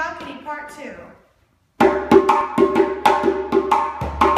Balcony Part 2.